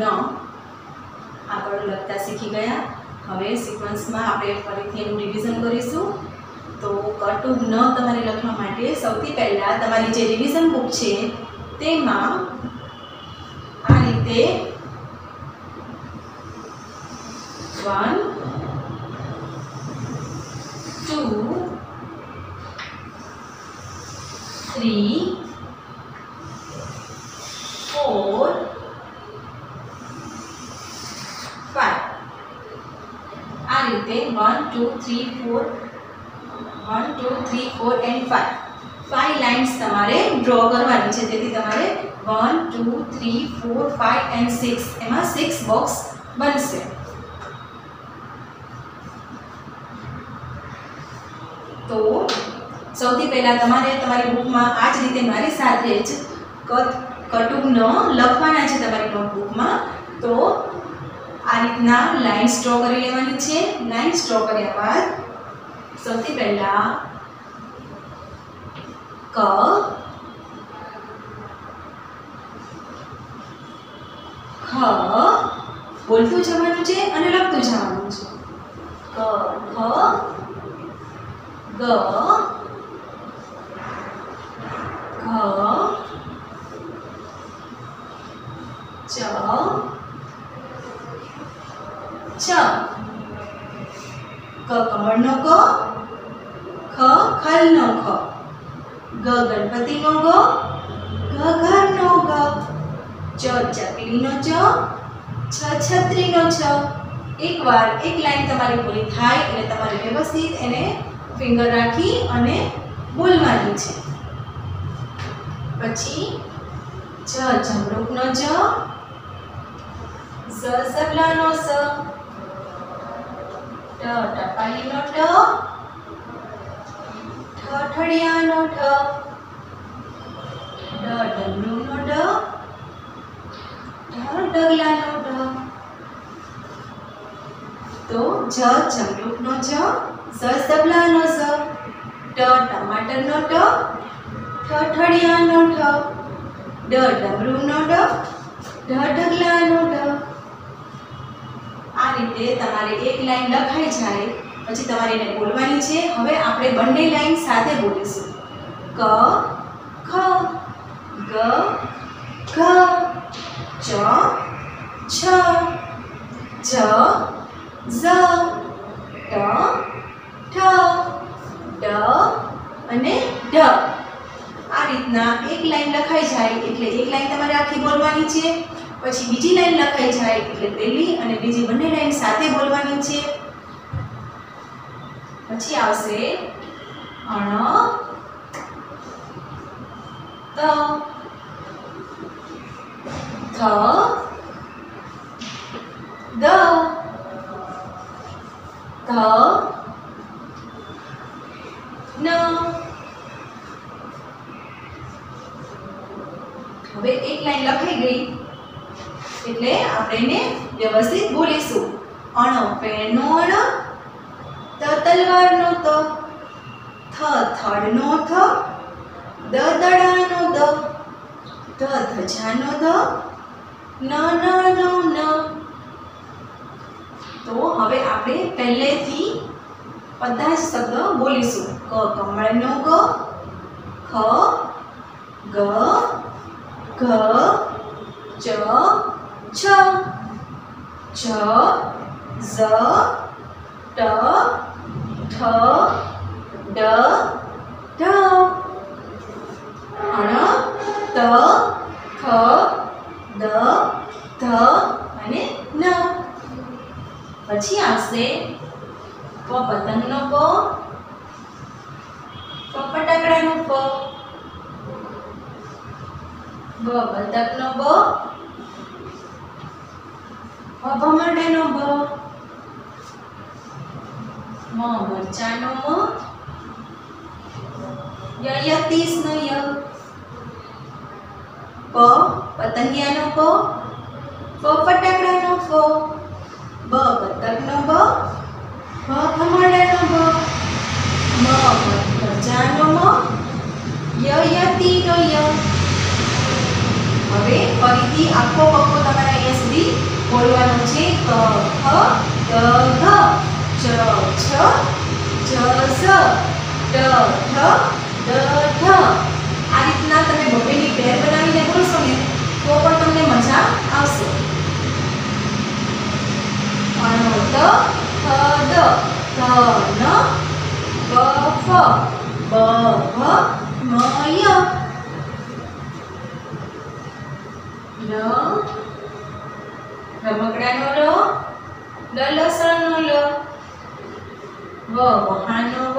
ન આગળ લખતા શીખી ગયા. હવે સિક્વન્સમાં આપણે ફરીથી એનું રિવિઝન કરીશું. તો કટુબ ન તમારે લખવા માટે સૌથી પહેલાં તમારી જે રિવિઝન બુક છે, તેમાં આ રીતે વન 1, 2, 3, 4, 1, 2, 3, 4 એન્ડ 5. 5 લાઇન્સ તમારે ડ્રો કરવાની છે. તેથી તમારે 1, 2, 3, 4, 5 એન્ડ 6 એમાં 6 બોક્સ બનશે. તો સૌથી પહેલાં તમારે તમારી બુકમાં આ જ રીતે મારી સાથે જ કટ કટુક ન લખવાના છે તમારી બુકમાં તો રીતના લાઇન સ્ટ્રો કરી લેવાની છે. લાઇન સ્ટ્રો કર્યા બાદ સૌથી પહેલા ક, ખ, બોલતું જવાનું છે અને લખતું જવાનું છે. ક, ખ, ગ ખ ચ છ ક કમળનો ક, ખ ખલનો ખ. ગ ગણપતિનો ગ ઘ ઘરનો ગ. ચ ચકલીનો ચ, છ છત્રીનો છ. એકવાર એક લાઈન તમારી પૂરી થાય એટલે તમારે વ્યવસ્થિત એને ફિંગર રાખી અને બોલવાની છે. પછી જ જમરૂકનો જ સ સબલાનો સ. ટ ટપાલીનો ટ ઠ. ઠળિયાનો ઠ. ડ ડમરૂનો ડ ઢ. ડગલાનો ઢ. તો જ જમરૂટનો જ સ સબલાનો સ ટ ટમાટરનો ટ. ઠ, ઠળિયાનો ઠ. ડ ડમરૂનો ડ. ઢ, ઢગલાનો ઢ. આ રીતે તમારે એક લાઈન લખાઈ જાય, પછી તમારે એને બોલવાની છે. હવે આપણે બંને લાઈન સાથે બોલીશું. ક, ખ, ગ, ઘ, ચ, છ, જ, ઝ, ટ, ઠ, ડ અને ઢ. આ રીતના એક લાઈન લખાઈ જાય, એટલે એક લાઈન તમારે આખી બોલવાની છે. પછી બીજી લાઈન લખાઈ જાય એટલે પહેલી અને બીજી બંને લાઈન સાથે બોલવાની છે. પછી આવશે અણ ત થ દ ધ ન હવે એક લાઈન લખાઈ ગઈ. એટલે આપણે એને વ્યવસ્થિત બોલીશું. અણ, પેણનો અણ, ત તલવારનો ત, થ થડનો થ, દ દડાનો દ, ધ ધજાનો ધ, ન નનો ન તો હવે આપણે પહેલેથી બધા જ શબ્દ બોલીશું. ક કમળનો ક ખ, ગ ઘ ચ છ. છ, ઝ, ટ ઠ ડ, ઢ. અણ, ત, ખ, દ, ધ અને ન. પછી આવશે પ પતંગનો પ પ ફટાકડાનો પ, બ બતકનો બ ભમરડાનો ભ મ, મરચાનો મ. ય યતીસનો ય. પ, પતંગિયાનો પ. ફ ફટાકડાનો ફ બ બતકનો બ. ભ ભમરડાનો ભ મ, મરચાનો મ. ય યતીનો ય. હવે ફરીથી આખો પપ્પો તમારે અહીંયા સુધી ગ ઘ ચ છ, જ ઝ ટ ઠ ડ, ઢ. આ રીતના તમે બબેની પેર બનાવીને બોલશો ને, તો પણ તમને મજા આવશે. અણો, ત ખ દ ધ, ન ગ ફ, બ ભ મ ય. લ રમકડાનો લ. લસણનો લ વ વહાણનો વ.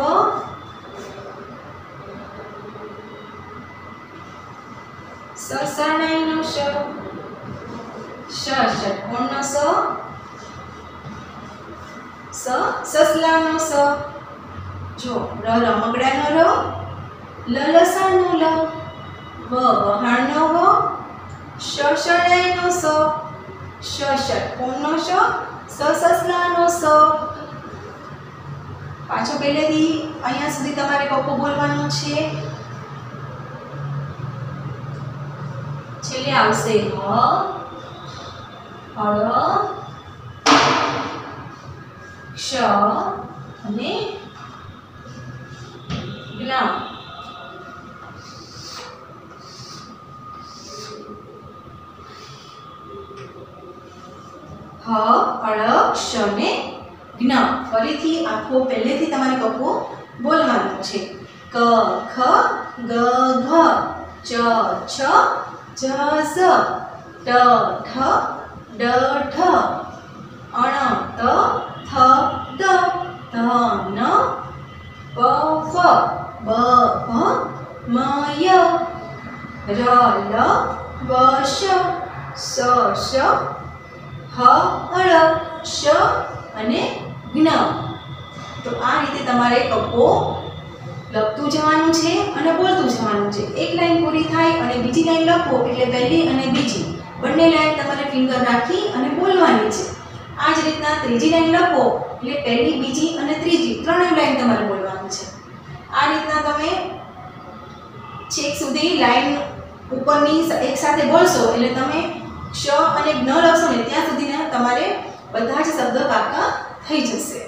સ. શરણાઈનો શ શ ષટકોણનો સ. સ, સસલાનો સ. જો ર રમકડાનો ર લ. લસણનો લ વ વહાણનો વ. શ શરણાઈનો સ. શ ષટકોણનો શ સસલાનો સ. પાછો પહેલેથી અહીંયા સુધી તમારે કપ્પો બોલવાનો છે. છેલ્લે આવશે હ, હળ, ક્ષ અને જ્ઞ હ અળ ક્ષ ને જ્ઞ ફરીથી આખો, પહેલેથી તમારે કપ્પો બોલવાનો છે. ક, ખ, ગ, ઘ, ચ, છ, જ ઝ ટ ઠ ડ ઠ અણ, ત, થ, દ ધ ન પ, ફ, બ ભ મ, ય. ર, લ, વ, શ, સ, શ હ હળ શ અને જ્ઞ. તો આ રીતે તમારે કપ્પો લખતું જવાનું છે અને બોલતું જવાનું છે. એક લાઈન પૂરી થાય અને બીજી લાઈન લખો એટલે પહેલી અને બીજી. બંને લાઈન તમારે ફિંગર રાખી અને બોલવાની છે. આ જ રીતના ત્રીજી લાઈન લખો એટલે પહેલી, બીજી અને ત્રીજી ત્રણેય લાઈન તમારે બોલવાની છે. આ રીતના તમે છેક સુધી લાઈન ઉપરની એકસાથે બોલશો એટલે તમે ક્ષ અને જ્ઞ લખશો ને ત્યાં સુધીના તમારે બધા જ શબ્દ પાકા થઈ જશે.